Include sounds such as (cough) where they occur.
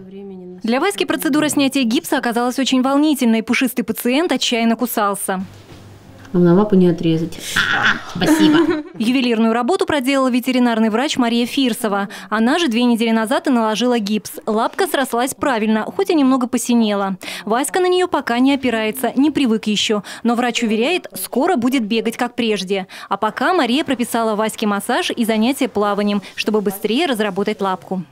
Для Васьки процедура снятия гипса оказалась очень волнительной. Пушистый пациент отчаянно кусался. Главное, лапу не отрезать. Спасибо. (laughs) Ювелирную работу проделала ветеринарный врач Мария Фирсова. Она же две недели назад и наложила гипс. Лапка срослась правильно, хоть и немного посинела. Васька на нее пока не опирается, не привык еще. Но врач уверяет, скоро будет бегать как прежде. А пока Мария прописала Ваське массаж и занятия плаванием, чтобы быстрее разработать лапку.